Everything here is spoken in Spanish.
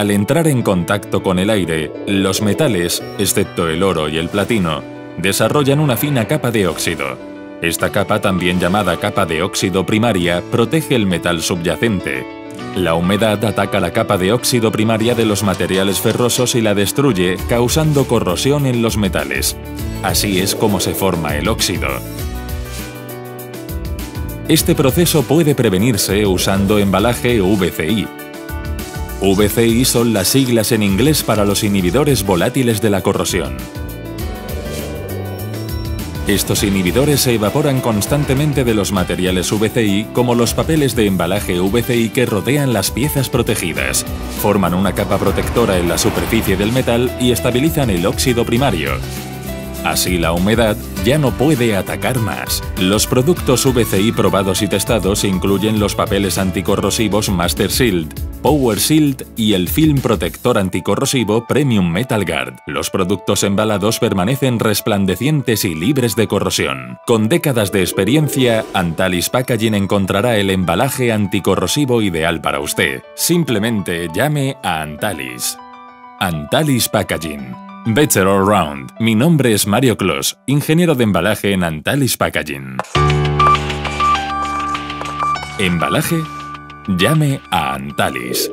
Al entrar en contacto con el aire, los metales, excepto el oro y el platino, desarrollan una fina capa de óxido. Esta capa, también llamada capa de óxido primaria, protege el metal subyacente. La humedad ataca la capa de óxido primaria de los materiales ferrosos y la destruye, causando corrosión en los metales. Así es como se forma el óxido. Este proceso puede prevenirse usando embalaje VCI, VCI son las siglas en inglés para los inhibidores volátiles de la corrosión. Estos inhibidores se evaporan constantemente de los materiales VCI como los papeles de embalaje VCI que rodean las piezas protegidas. Forman una capa protectora en la superficie del metal y estabilizan el óxido primario. Así la humedad ya no puede atacar más. Los productos VCI probados y testados incluyen los papeles anticorrosivos Master Shield, Power Shield y el film protector anticorrosivo Premium Metal Guard. Los productos embalados permanecen resplandecientes y libres de corrosión. Con décadas de experiencia, Antalis Packaging encontrará el embalaje anticorrosivo ideal para usted. Simplemente llame a Antalis. Antalis Packaging. Better All Round. Mi nombre es Mario Clos, ingeniero de embalaje en Antalis Packaging. ¿Embalaje? Llame a Antalis